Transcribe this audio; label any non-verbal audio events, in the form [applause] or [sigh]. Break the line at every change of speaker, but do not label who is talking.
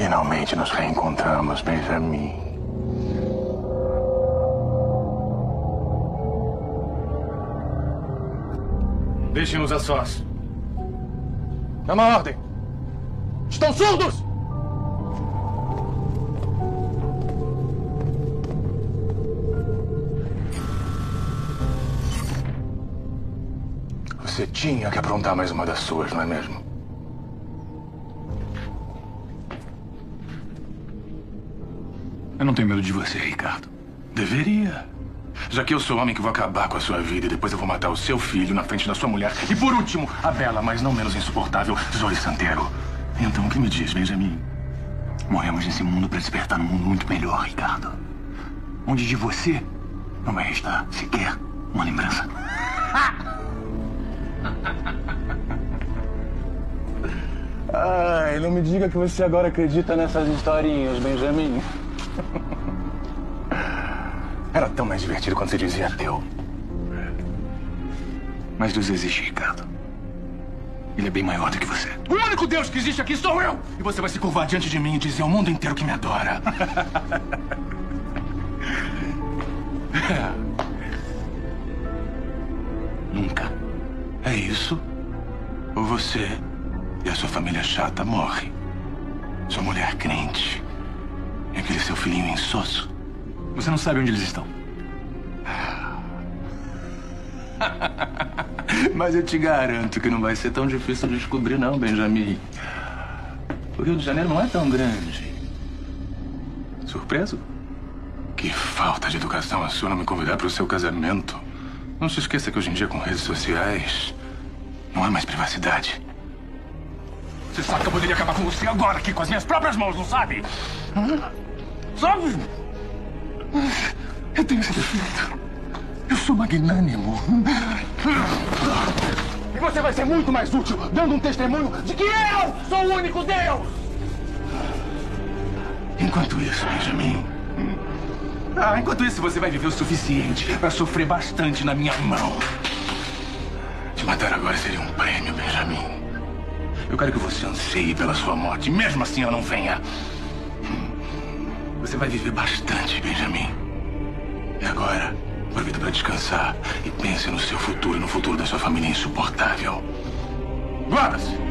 Finalmente nos reencontramos, Benjamin.
Deixem-nos a sós. É uma ordem. Estão surdos?
Você tinha que aprontar mais uma das suas, não é mesmo?
Eu não tenho medo de você, Ricardo.
Deveria. Já que eu sou o homem que vou acabar com a sua vida e depois eu vou matar o seu filho na frente da sua mulher. E por último, a bela, mas não menos insuportável, Zoe Santero. Então, o que me diz, Benjamin?
Morremos nesse mundo para despertar num mundo muito melhor, Ricardo. Onde de você não vai restar sequer uma lembrança. [laughs]
Ai, não me diga que você agora acredita nessas historinhas, Benjamin. [laughs] Era tão mais divertido quando você dizia teu.
Mas Deus existe, Ricardo. Ele é bem maior do que você.
O único Deus que existe aqui sou eu! E você vai se curvar diante de mim e dizer ao mundo inteiro que me adora. [laughs]
Nunca.
É isso? Ou você e a sua família chata morrem? Sua mulher crente aquele seu filhinho insosso?
Você não sabe onde eles estão. [laughs]
Mas eu te garanto que não vai ser tão difícil de descobrir, não, Benjamin. O Rio de Janeiro não é tão grande. Surpreso? Que falta de educação a sua não me convidar para o seu casamento. Não se esqueça que hoje em dia, com redes sociais, não há mais privacidade. Você sabe que eu poderia acabar com você agora, aqui, com as minhas próprias mãos, não sabe? Sabe? Eu tenho defeito. Eu sou magnânimo. E você vai ser muito mais útil dando um testemunho de que eu sou o único Deus! Enquanto isso, Benjamin. Ah, enquanto isso, você vai viver o suficiente para sofrer bastante na minha mão. Te matar agora seria um prêmio, Benjamin. Eu quero que você anseie pela sua morte, mesmo assim ela não venha. Você vai viver bastante, Benjamin. E agora, aproveita para descansar e pense no seu futuro e no futuro da sua família insuportável. Guarda-se!